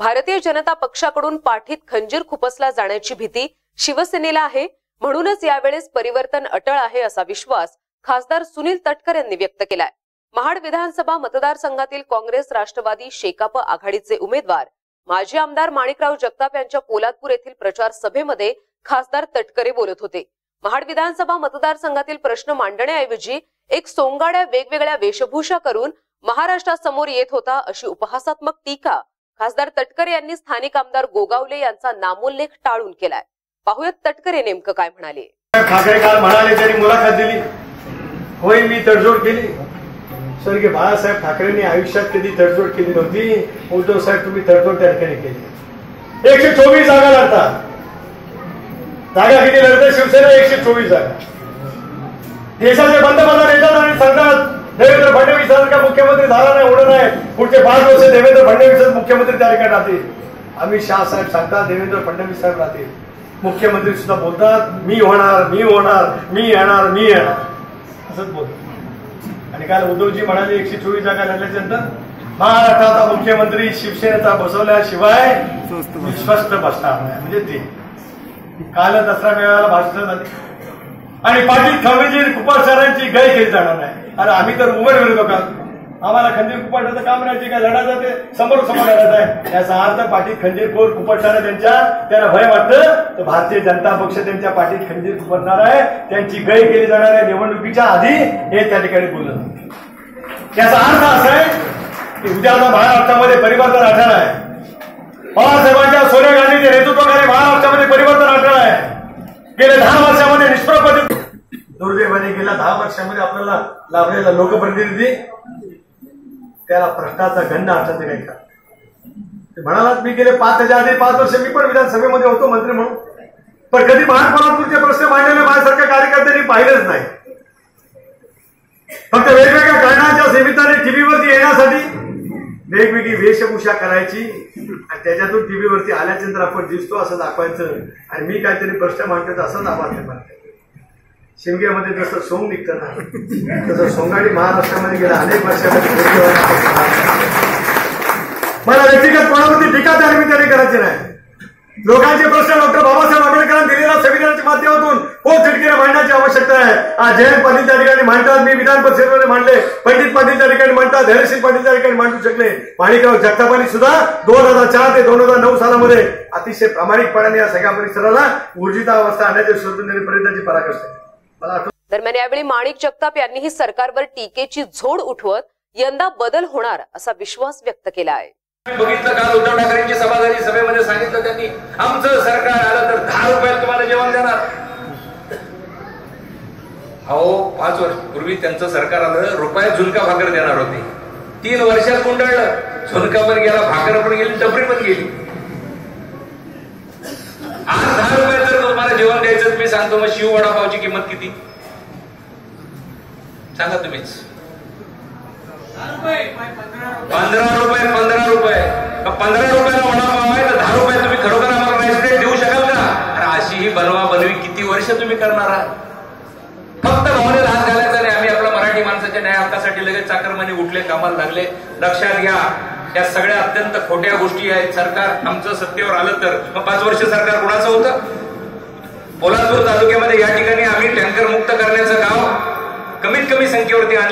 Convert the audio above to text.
भारतीय जनता पक्षाकडून पाठीत खंजीर खुपसला जाण्याची भीती शिवसेनेला आहे. म्हणूनच यावेळेस परिवर्तन अटळ आहे असा विश्वास खासदार सुनील तटकर यांनी व्यक्त केलाय. महाड विधानसभा मतदारसंघातील काँग्रेस राष्ट्रवादी शेकाप आघाडीचे उमेदवार माजी आमदार माणिकराव जगताप यांच्या पोलादपूर येथील प्रचार सभेमध्ये खासदार तटकरे बोलत होते. महाड विधानसभा मतदारसंघातील प्रश्न मांडण्याऐवजी एक सोंगाड्या वेगवेगळ्या वेशभूषा करून महाराष्ट्रासमोर येत होता अशी उपहासात्मक टीका खासदार तटकरे यांनी स्थानिक आमदार गोगावले यांचा नामोल्लेख टाळून केलाय. पाहुयात तटकरे नेमकं काय म्हणाले. ठाकरे काल म्हणाले त्यांनी मुलाखत दिली. होय मी तडजोड केली. स्वर्गीय बाळासाहेब ठाकरेंनी आयुष्यात कधी तडजोड केली नव्हती. उद्धव साहेब तुम्ही तडजोड त्या ठिकाणी केली. एकशे चोवीस जागा लढतात. जागा किती लढते शिवसेना एकशे चोवीस जागा. देशाचे पंतप्रधान येतात आणि सांगतात देवेंद्र फडणवीस सारखा मुख्यमंत्री झाला नाही एवढं नाही. पुढचे पाच वर्ष देवेंद्र फडणवीसच मुख्यमंत्री त्या ठिकाणी राहतील. अमित शहा साहेब सांगतात देवेंद्र फडणवीस साहेब राहतील. मुख्यमंत्री सुद्धा बोलतात मी होणार मी होणार मी येणार मी येणार. असंच बोलतात. आणि काल उद्धवजी म्हणाले एकशे चोवीस जागा लढल्याच्या नंतर महाराष्ट्राचा मुख्यमंत्री शिवसेनेचा बसवल्याशिवाय विश्वस्त बसणार. नाही. म्हणजे ते. काल दसरा मेळाव्याला भाषण झाले. आणि पाटील खंबीजी कुपारसरांची गय केली जाणार नाही. अरे आम्ही तर उमर विरोधक आम्हाला खंजीर कुपटण्याचं काम नाही काय लढायचं ते समोर समोर लढत आहे याचा अर्थ पाटील खंजीरखोर कुपटणारा त्यांच्या. त्यांना भय वाटतं तर भारतीय जनता पक्ष त्यांच्या पाठीत खंजीर कुपटणार आहे. त्यांची गय केली जाणार आहे निवडणुकीच्या आधी हे त्या ठिकाणी बोलत याचा अर्थ असा आहे की उद्या आता महाराष्ट्रामध्ये परिवर्तन आठवण आहे. पवारसाहेबांच्या सोनिया गांधीचे नेतृत्वाखाली महाराष्ट्रामध्ये परिवर्तन आठवण आहे. गेल्या दहा वर्षामध्ये निष्प्रभ दुर्दैवाने गेल्या दहा वर्षामध्ये आपल्याला लाभलेला लोकप्रतिनिधी त्याला भ्रष्टाचा गंड आठवते नाही. का ते म्हणालात मी गेले पाच हजार आधी पाच वर्ष मी पण विधानसभेमध्ये होतो मंत्री म्हणून. पण कधी महानपुरातूरचे प्रश्न मांडलेले माझ्यासारख्या कार्यकर्त्यांनी पाहिलेच नाही. फक्त वेगवेगळ्या कारणांच्या निमित्ताने टीव्हीवरती येण्यासाठी वेगवेगळी वेशभूषा करायची आणि त्याच्यातून टीव्हीवरती आल्याच्यानंतर आपण दिसतो असं दाखवायचं. आणि मी काहीतरी प्रश्न मांडतो तर दाखवायचं आवाज शिमग्यामध्ये जसं सोंग निघतं ना तसं सोंगाडी महाराष्ट्रामध्ये गेल्या अनेक वर्षामध्ये मला व्यक्तिगत कोणावरती टीका त्या निमित्ताने करायची नाही. लोकांचे प्रश्न डॉक्टर बाबासाहेब आंबेडकरांनी दिलेल्या संविधानाच्या माध्यमातून हो चिडकीने मांडण्याची आवश्यकता आहे. आज जयंत पाटील त्या ठिकाणी मांडतात. मी विधान परिषदेमध्ये मांडले. पंडित पाटील त्या ठिकाणी मांडतात. धैर्यसिंग पाटील त्या ठिकाणी मांडू शकले. माणिकराव जगतापांनी सुद्धा दोन हजार चार ते दोन हजार नऊ सालामध्ये अतिशय प्रामाणिकपणाने या सगळ्या परिसराला ऊर्जितावस्था अवस्था शोधून देण्यापर्यंतची पराकाष्ठ पराकाष्ठा दरम्यान यावेळी माणिक जगताप यांनीही सरकारवर टीकेची झोड उठवत यंदा बदल होणार असा विश्वास व्यक्त केला आहे. बघितलं काल उद्धव ठाकरेंची सभा झाली सभेमध्ये सांगितलं त्यांनी आमचं सरकार आलं तर दहा रुपयात तुम्हाला जेवण देणार. अहो पाच वर्ष पूर्वी त्यांचं सरकार आलं रुपयात झुणका भाकर देणार होते. तीन वर्षात गुंडाळलं. झुणका पण गेला भाकर पण गेली टपरी पण गेली. आज दहा रुपयात जर तुम्हाला जेवण सांगतो मग शिव वडापावची किंमत किती? सांगा तुम्हीच. पंधरा रुपये पंधरा रुपये. पंधरा रुपयाला वडापाव आहे तर दहा रुपये तुम्ही खरोखर आम्हाला राईस प्लेट देऊ शकाल का? अरे अशी ही बनवा बनवी किती वर्ष तुम्ही करणार आहात? फक्त भावनेला हात घालायचा नाही. आम्ही आपल्या मराठी माणसाच्या न्याय हक्कासाठी लगेच चाकरमाने उठले कामाला लागले. लक्षात घ्या या सगळ्या अत्यंत खोट्या गोष्टी आहेत. सरकार आमचं सत्तेवर आलं तर मग पाच वर्ष सरकार कुणाचं होतं? पोलादपूर तालुक्यामध्ये या ठिकाणी आम्ही टँकर मुक्त करण्याचं गाव कमीत कमी संख्येवरती आणलं.